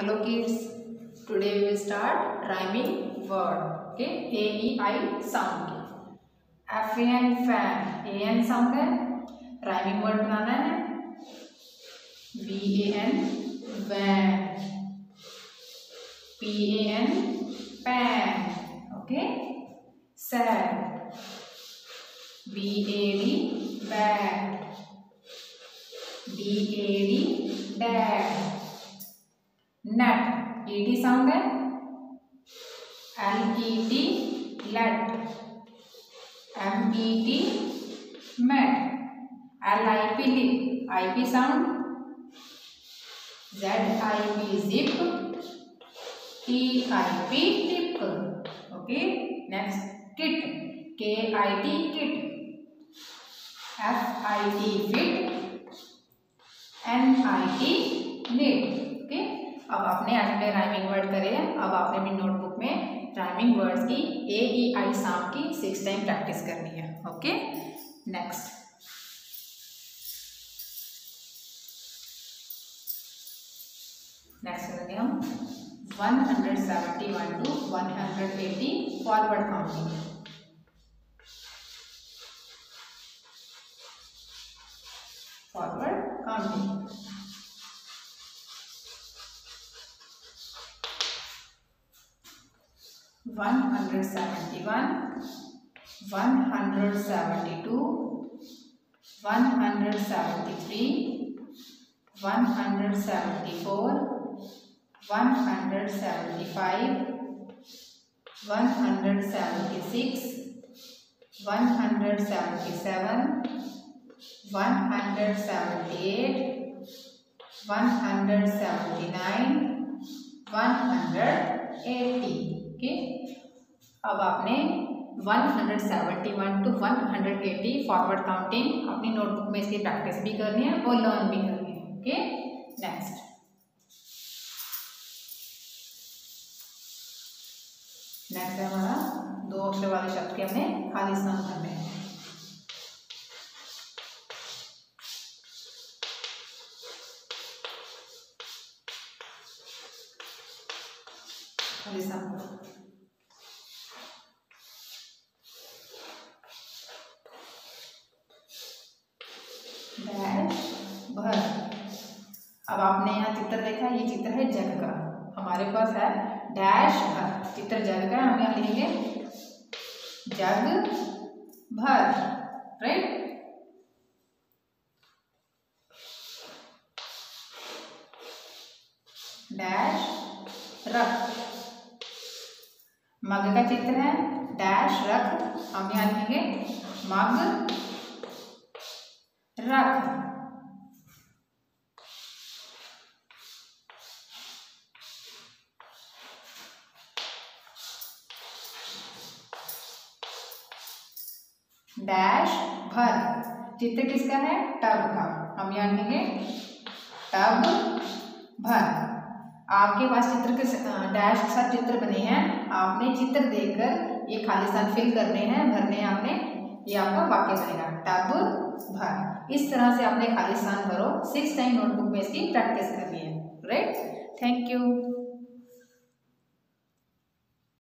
Hello kids today we start rhyming word okay A E I sound F A N fan A N sound है. Rhyming word बनाना है. B A N van P A N pan okay sad B A D bad D A D dad nut E T sound है L E T let M E T met L I P lip I P sound Z I P zip T I P tip okay next kit K I T kit F I T fit N I T nit अब आपने आपने rhyming word करे अब आपने अपनी notebook में rhyming words की ए E आई साम की सिक्स टाइम प्रैक्टिस करनी है। ओके नेक्स्ट नेक्स्ट करेंगे हम। One hundred seventy one two one hundred eighty forward counting forward counting 171 172 173 174 175 176 177 178 179 180 okay अब आपने 171 टू 180 फॉरवर्ड काउंटिंग अपनी नोटबुक में इसकी प्रैक्टिस भी करनी है और लर्न भी करनी है ओके नेक्स्ट नेक्स्ट है हमारा, दो अक्षर वाले शब्द के हमने खाली स्थान करने हैं। भर अब आपने यहाँ चित्र देखा, ये चित्र है जग का। हमारे पास है डैश भर। चित्र जग का हम यहाँ लिखेंगे जग भर राइट डैश रख। मग का चित्र है डैश रख, हम यहाँ लिखेंगे मग रख। डैश भर। चित्र किसका है? टब का। हम यहाँ लिखेंगे टब भर। आपके पास चित्र के डैश के साथ चित्र बने हैं। आपने चित्र देखकर ये खाली स्थान फिल करने हैं, भरने आपने। ये आपका वाक्य बनेगा टब भर। इस तरह से आपने खाली स्थान भरो। सिक्स टाइम नोटबुक में इसकी प्रैक्टिस करनी है। Right thank you